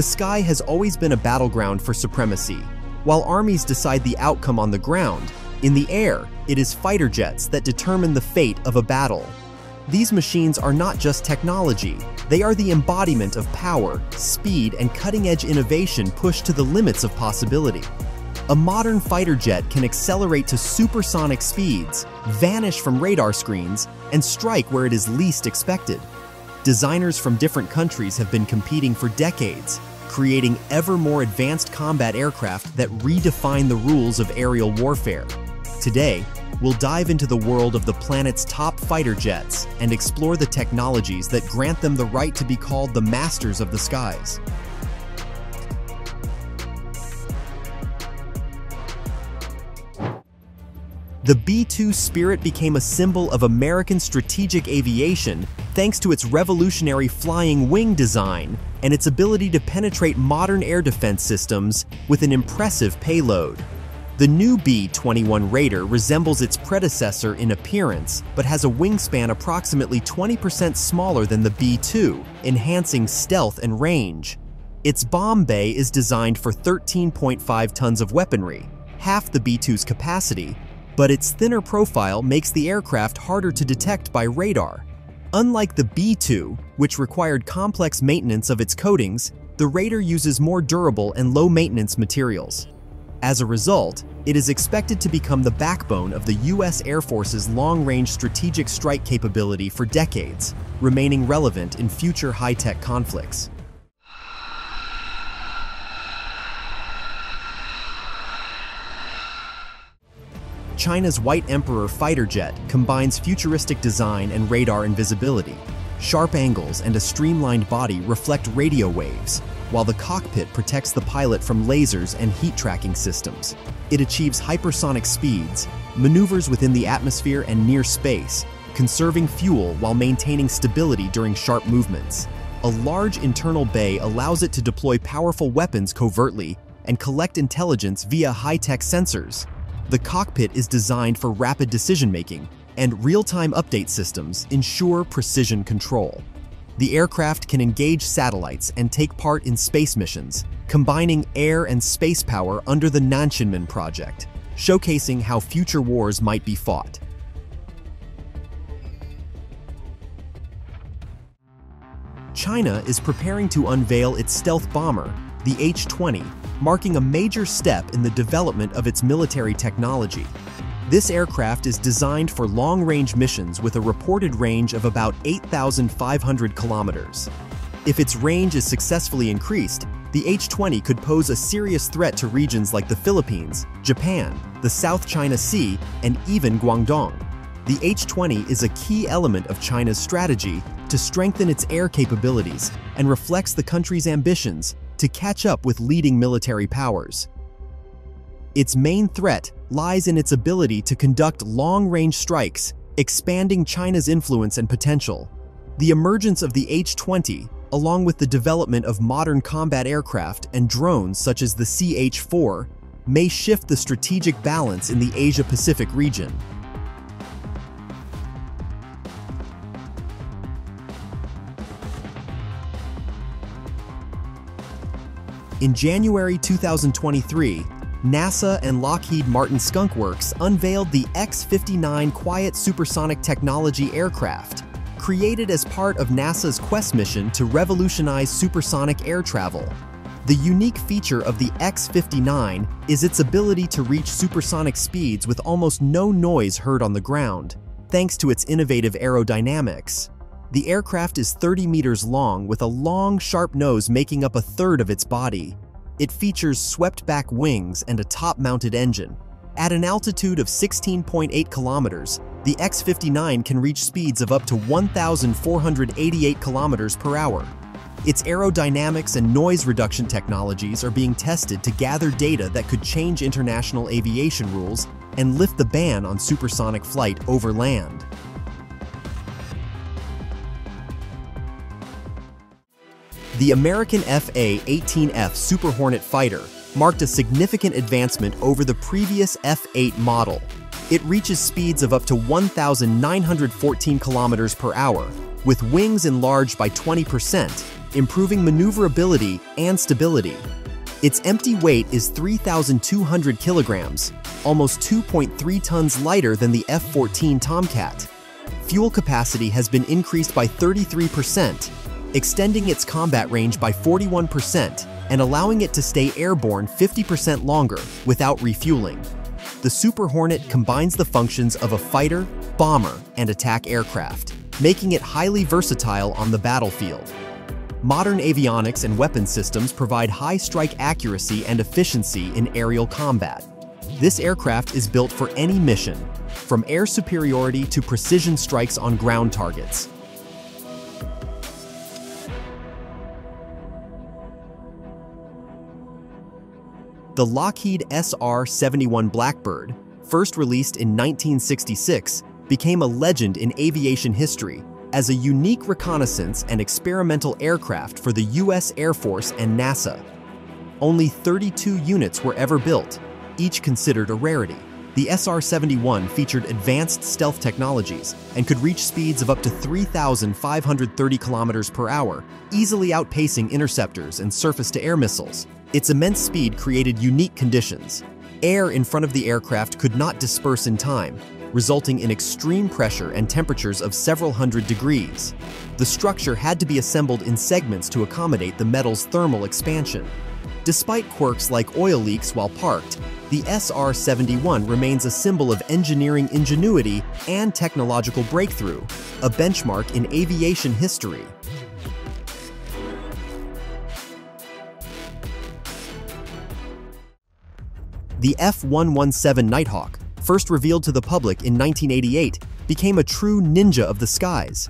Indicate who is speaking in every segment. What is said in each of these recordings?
Speaker 1: The sky has always been a battleground for supremacy. While armies decide the outcome on the ground, in the air, it is fighter jets that determine the fate of a battle. These machines are not just technology, they are the embodiment of power, speed, and cutting-edge innovation pushed to the limits of possibility. A modern fighter jet can accelerate to supersonic speeds, vanish from radar screens, and strike where it is least expected. Designers from different countries have been competing for decades, creating ever more advanced combat aircraft that redefine the rules of aerial warfare. Today, we'll dive into the world of the planet's top fighter jets and explore the technologies that grant them the right to be called the masters of the skies. The B-2 Spirit became a symbol of American strategic aviation thanks to its revolutionary flying wing design and its ability to penetrate modern air defense systems with an impressive payload. The new B-21 Raider resembles its predecessor in appearance, but has a wingspan approximately 20% smaller than the B-2, enhancing stealth and range. Its bomb bay is designed for 13.5 tons of weaponry, half the B-2's capacity, but its thinner profile makes the aircraft harder to detect by radar. Unlike the B-2, which required complex maintenance of its coatings, the Raider uses more durable and low-maintenance materials. As a result, it is expected to become the backbone of the U.S. Air Force's long-range strategic strike capability for decades, remaining relevant in future high-tech conflicts. China's White Emperor fighter jet combines futuristic design and radar invisibility. Sharp angles and a streamlined body reflect radio waves, while the cockpit protects the pilot from lasers and heat tracking systems. It achieves hypersonic speeds, maneuvers within the atmosphere and near space, conserving fuel while maintaining stability during sharp movements. A large internal bay allows it to deploy powerful weapons covertly and collect intelligence via high-tech sensors. The cockpit is designed for rapid decision-making, and real-time update systems ensure precision control. The aircraft can engage satellites and take part in space missions, combining air and space power under the Nantianmen project, showcasing how future wars might be fought. China is preparing to unveil its stealth bomber, the H-20, marking a major step in the development of its military technology. This aircraft is designed for long-range missions with a reported range of about 8,500 kilometers. If its range is successfully increased, the H-20 could pose a serious threat to regions like the Philippines, Japan, the South China Sea, and even Guangdong. The H-20 is a key element of China's strategy to strengthen its air capabilities and reflects the country's ambitions to catch up with leading military powers. Its main threat lies in its ability to conduct long-range strikes, expanding China's influence and potential. The emergence of the H-20, along with the development of modern combat aircraft and drones such as the CH-4, may shift the strategic balance in the Asia-Pacific region. In January 2023, NASA and Lockheed Martin Skunk Works unveiled the X-59 Quiet Supersonic Technology aircraft, created as part of NASA's Quesst mission to revolutionize supersonic air travel. The unique feature of the X-59 is its ability to reach supersonic speeds with almost no noise heard on the ground, thanks to its innovative aerodynamics. The aircraft is 30 meters long with a long, sharp nose making up a third of its body, it features swept-back wings and a top-mounted engine. At an altitude of 16.8 kilometers, the X-59 can reach speeds of up to 1,488 kilometers per hour. Its aerodynamics and noise reduction technologies are being tested to gather data that could change international aviation rules and lift the ban on supersonic flight over land. The American FA-18F Super Hornet fighter marked a significant advancement over the previous F-8 model. It reaches speeds of up to 1,914 kilometers per hour, with wings enlarged by 20%, improving maneuverability and stability. Its empty weight is 3,200 kilograms, almost 2.3 tons lighter than the F-14 Tomcat. Fuel capacity has been increased by 33%, extending its combat range by 41% and allowing it to stay airborne 50% longer without refueling. The Super Hornet combines the functions of a fighter, bomber, and attack aircraft, making it highly versatile on the battlefield. Modern avionics and weapon systems provide high strike accuracy and efficiency in aerial combat. This aircraft is built for any mission, from air superiority to precision strikes on ground targets. The Lockheed SR-71 Blackbird, first released in 1966, became a legend in aviation history as a unique reconnaissance and experimental aircraft for the U.S. Air Force and NASA. Only 32 units were ever built, each considered a rarity. The SR-71 featured advanced stealth technologies and could reach speeds of up to 3,530 kilometers per hour, easily outpacing interceptors and surface-to-air missiles. Its immense speed created unique conditions. Air in front of the aircraft could not disperse in time, resulting in extreme pressure and temperatures of several hundred degrees. The structure had to be assembled in segments to accommodate the metal's thermal expansion. Despite quirks like oil leaks while parked, the SR-71 remains a symbol of engineering ingenuity and technological breakthrough, a benchmark in aviation history. The F-117 Nighthawk, first revealed to the public in 1988, became a true ninja of the skies.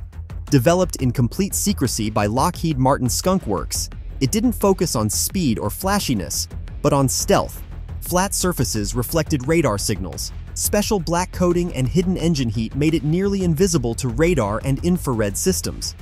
Speaker 1: Developed in complete secrecy by Lockheed Martin Skunk Works, it didn't focus on speed or flashiness, but on stealth. Flat surfaces reflected radar signals. Special black coating and hidden engine heat made it nearly invisible to radar and infrared systems.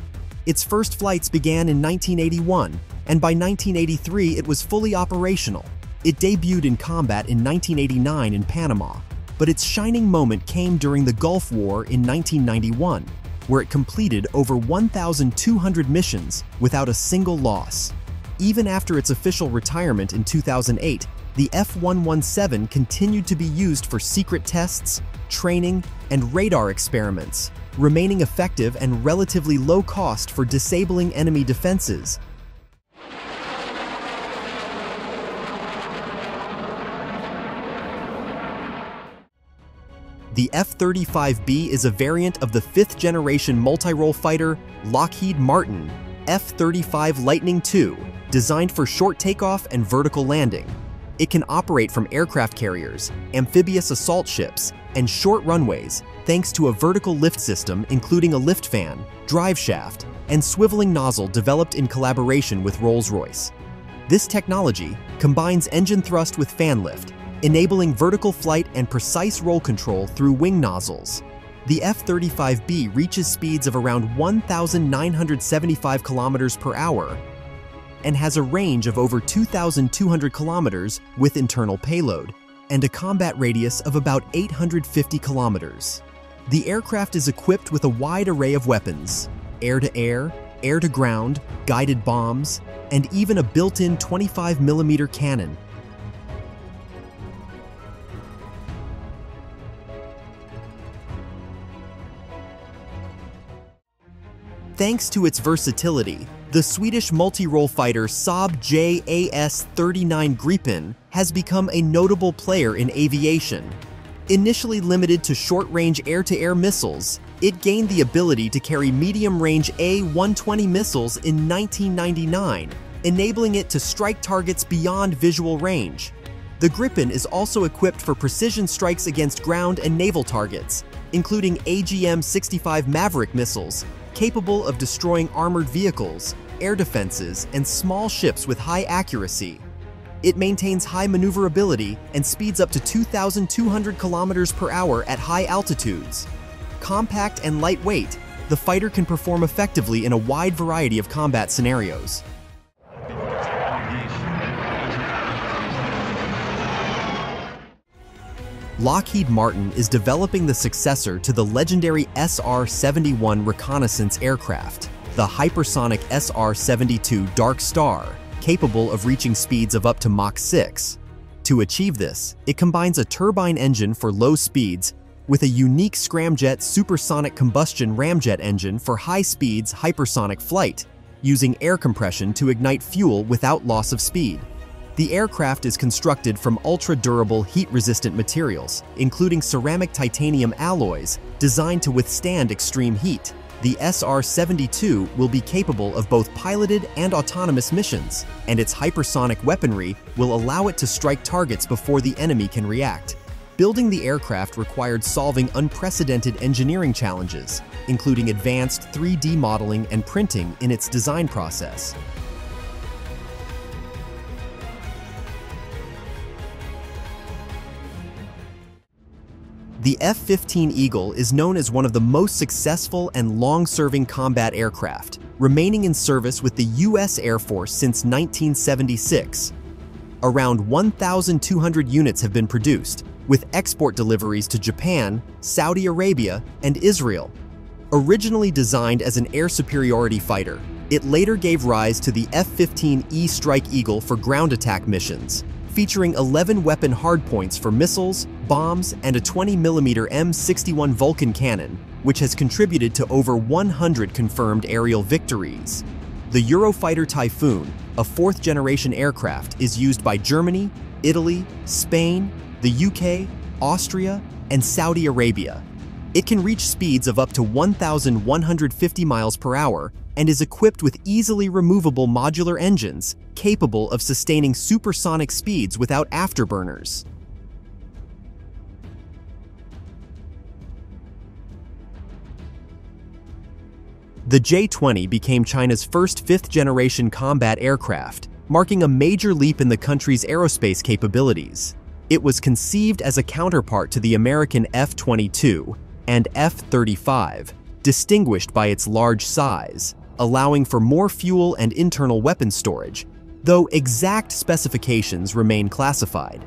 Speaker 1: Its first flights began in 1981, and by 1983 it was fully operational. It debuted in combat in 1989 in Panama, but its shining moment came during the Gulf War in 1991, where it completed over 1,200 missions without a single loss. Even after its official retirement in 2008, the F-117 continued to be used for secret tests, training, and radar experiments, remaining effective and relatively low cost for disabling enemy defenses The F-35B is a variant of the fifth-generation multi-role fighter Lockheed Martin F-35 Lightning II, designed for short takeoff and vertical landing. It can operate from aircraft carriers, amphibious assault ships, and short runways thanks to a vertical lift system including a lift fan, drive shaft, and swiveling nozzle developed in collaboration with Rolls-Royce. This technology combines engine thrust with fan lift enabling vertical flight and precise roll control through wing nozzles. The F-35B reaches speeds of around 1,975 kilometers per hour and has a range of over 2,200 kilometers with internal payload and a combat radius of about 850 kilometers. The aircraft is equipped with a wide array of weapons, air-to-air, air-to-ground, guided bombs, and even a built-in 25mm cannon Thanks to its versatility, the Swedish multi-role fighter Saab JAS-39 Gripen has become a notable player in aviation. Initially limited to short-range air-to-air missiles, it gained the ability to carry medium-range A-120 missiles in 1999, enabling it to strike targets beyond visual range. The Gripen is also equipped for precision strikes against ground and naval targets, including AGM-65 Maverick missiles capable of destroying armored vehicles, air defenses, and small ships with high accuracy. It maintains high maneuverability and speeds up to 2,200 kilometers per hour at high altitudes. Compact and lightweight, the fighter can perform effectively in a wide variety of combat scenarios. Lockheed Martin is developing the successor to the legendary SR-71 reconnaissance aircraft. the hypersonic SR-72 Dark Star, capable of reaching speeds of up to Mach 6. To achieve this, it combines a turbine engine for low speeds with a unique scramjet supersonic combustion ramjet engine for high speeds hypersonic flight, using air compression to ignite fuel without loss of speed. The aircraft is constructed from ultra-durable, heat-resistant materials, including ceramic titanium alloys designed to withstand extreme heat. The SR-72 will be capable of both piloted and autonomous missions, and its hypersonic weaponry will allow it to strike targets before the enemy can react. Building the aircraft required solving unprecedented engineering challenges, including advanced 3D modeling and printing in its design process. The F-15 Eagle is known as one of the most successful and long-serving combat aircraft, remaining in service with the U.S. Air Force since 1976. Around 1,200 units have been produced, with export deliveries to Japan, Saudi Arabia, and Israel. Originally designed as an air superiority fighter, it later gave rise to the F-15E Strike Eagle for ground attack missions, featuring 11 weapon hardpoints for missiles, bombs, and a 20mm M61 Vulcan cannon, which has contributed to over 100 confirmed aerial victories. The Eurofighter Typhoon, a fourth-generation aircraft, is used by Germany, Italy, Spain, the UK, Austria, and Saudi Arabia. It can reach speeds of up to 1,150 miles per hour and is equipped with easily removable modular engines capable of sustaining supersonic speeds without afterburners. The J-20 became China's first fifth-generation combat aircraft, marking a major leap in the country's aerospace capabilities. It was conceived as a counterpart to the American F-22 and F-35, distinguished by its large size, allowing for more fuel and internal weapon storage, though exact specifications remain classified.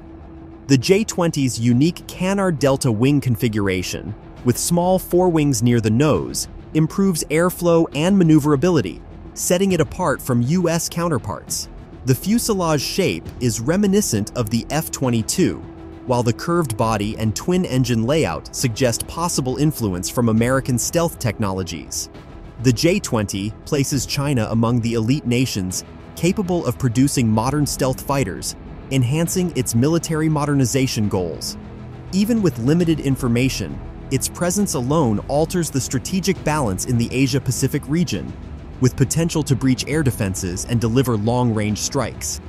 Speaker 1: The J-20's unique canard delta wing configuration, with small forewings near the nose, improves airflow and maneuverability, setting it apart from U.S. counterparts. The fuselage shape is reminiscent of the F-22, while the curved body and twin-engine layout suggest possible influence from American stealth technologies. The J-20 places China among the elite nations capable of producing modern stealth fighters, enhancing its military modernization goals. Even with limited information, its presence alone alters the strategic balance in the Asia-Pacific region, with potential to breach air defenses and deliver long-range strikes.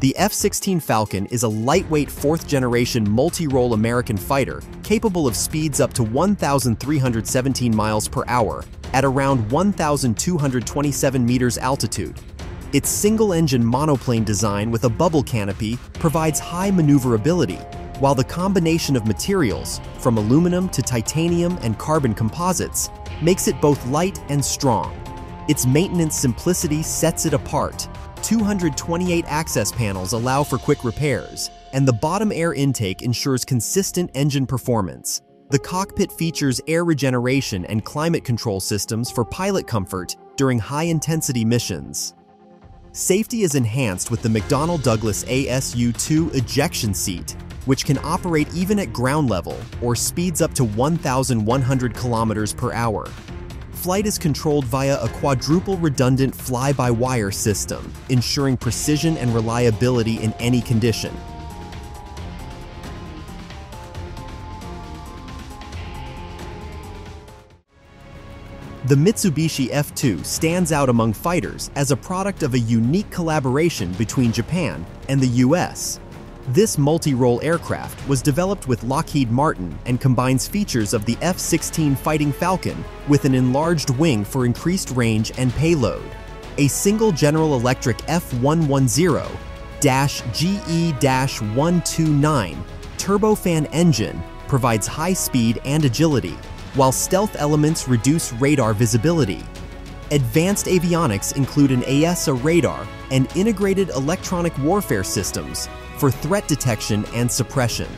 Speaker 1: The F-16 Falcon is a lightweight fourth-generation multi-role American fighter capable of speeds up to 1,317 miles per hour at around 1,227 meters altitude its single-engine monoplane design with a bubble canopy provides high maneuverability, while the combination of materials, from aluminum to titanium and carbon composites, makes it both light and strong. Its maintenance simplicity sets it apart. 228 access panels allow for quick repairs, and the bottom air intake ensures consistent engine performance. The cockpit features air regeneration and climate control systems for pilot comfort during high-intensity missions. Safety is enhanced with the McDonnell Douglas ASU-2 ejection seat, which can operate even at ground level or speeds up to 1,100 kilometers per hour. Flight is controlled via a quadruple redundant fly-by-wire system, ensuring precision and reliability in any condition. The Mitsubishi F2 stands out among fighters as a product of a unique collaboration between Japan and the US. This multi-role aircraft was developed with Lockheed Martin and combines features of the F-16 Fighting Falcon with an enlarged wing for increased range and payload. A single General Electric F110-GE-129 turbofan engine provides high speed and agility, while stealth elements reduce radar visibility. Advanced avionics include an AESA radar and integrated electronic warfare systems, for threat detection and suppression.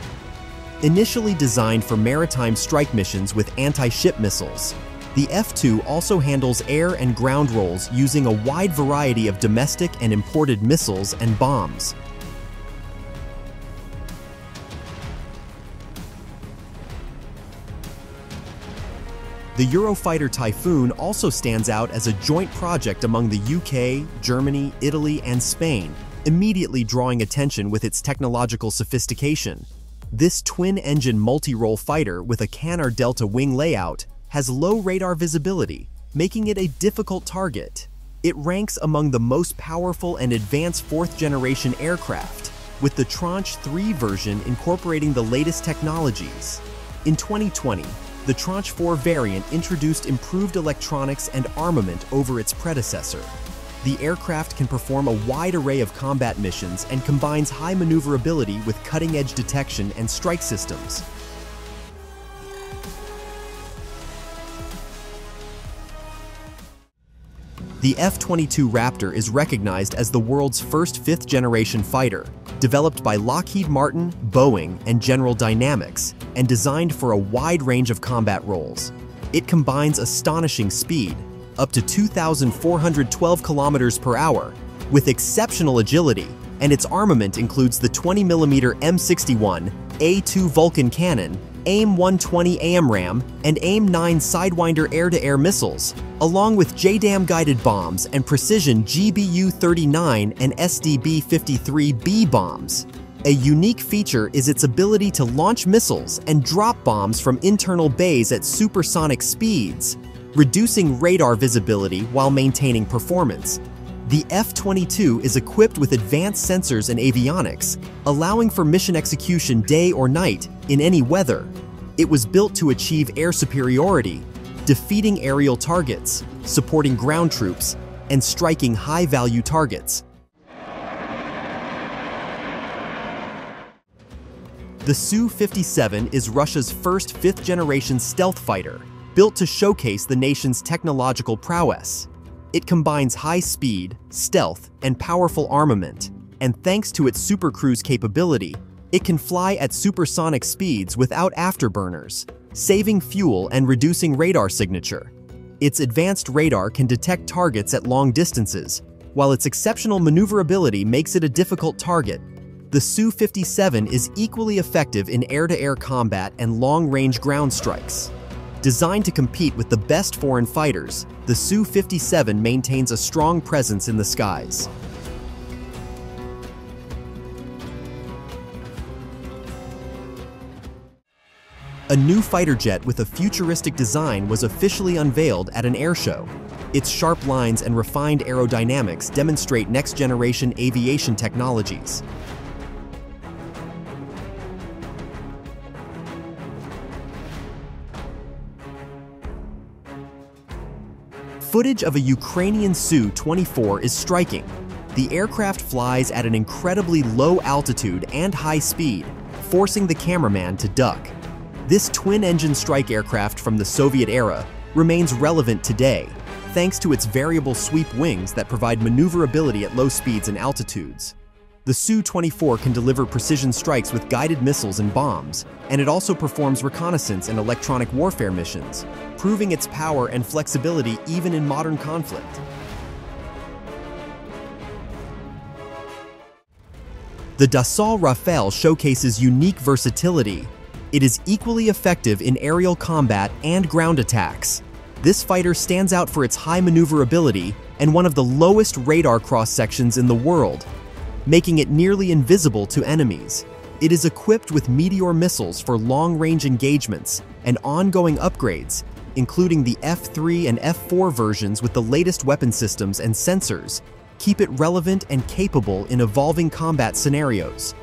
Speaker 1: Initially designed for maritime strike missions with anti-ship missiles, the F-2 also handles air and ground roles using a wide variety of domestic and imported missiles and bombs. The Eurofighter Typhoon also stands out as a joint project among the UK, Germany, Italy, and Spain, immediately drawing attention with its technological sophistication. This twin-engine multi-role fighter with a Canard Delta wing layout has low radar visibility, making it a difficult target. It ranks among the most powerful and advanced fourth-generation aircraft, with the Tranche 3 version incorporating the latest technologies. In 2020, the Tranche 4 variant introduced improved electronics and armament over its predecessor. The aircraft can perform a wide array of combat missions and combines high maneuverability with cutting-edge detection and strike systems. The F-22 Raptor is recognized as the world's first fifth-generation fighter, developed by Lockheed Martin, Boeing, and General Dynamics, and designed for a wide range of combat roles. It combines astonishing speed, up to 2,412 kilometers per hour, with exceptional agility, and its armament includes the 20mm M61 A2 Vulcan cannon AIM-120 AMRAAM, and AIM-9 Sidewinder air-to-air missiles, along with JDAM guided bombs and precision GBU-39 and SDB-53B bombs. A unique feature is its ability to launch missiles and drop bombs from internal bays at supersonic speeds, reducing radar visibility while maintaining performance. The F-22 is equipped with advanced sensors and avionics, allowing for mission execution day or night, in any weather. It was built to achieve air superiority, defeating aerial targets, supporting ground troops, and striking high-value targets. The Su-57 is Russia's first fifth-generation stealth fighter, built to showcase the nation's technological prowess. It combines high speed, stealth, and powerful armament, and thanks to its supercruise capability, it can fly at supersonic speeds without afterburners, saving fuel and reducing radar signature. Its advanced radar can detect targets at long distances, while its exceptional maneuverability makes it a difficult target. The Su-57 is equally effective in air-to-air -air combat and long-range ground strikes. Designed to compete with the best foreign fighters, the Su-57 maintains a strong presence in the skies. A new fighter jet with a futuristic design was officially unveiled at an airshow. Its sharp lines and refined aerodynamics demonstrate next-generation aviation technologies. Footage of a Ukrainian Su-24 is striking. The aircraft flies at an incredibly low altitude and high speed, forcing the cameraman to duck. This twin-engine strike aircraft from the Soviet era remains relevant today, thanks to its variable sweep wings that provide maneuverability at low speeds and altitudes. The Su-24 can deliver precision strikes with guided missiles and bombs, and it also performs reconnaissance and electronic warfare missions, proving its power and flexibility even in modern conflict. The Dassault Rafale showcases unique versatility. It is equally effective in aerial combat and ground attacks. This fighter stands out for its high maneuverability and one of the lowest radar cross-sections in the world, making it nearly invisible to enemies. It is equipped with Meteor missiles for long-range engagements and ongoing upgrades, including the F3 and F4 versions with the latest weapon systems and sensors, keep it relevant and capable in evolving combat scenarios.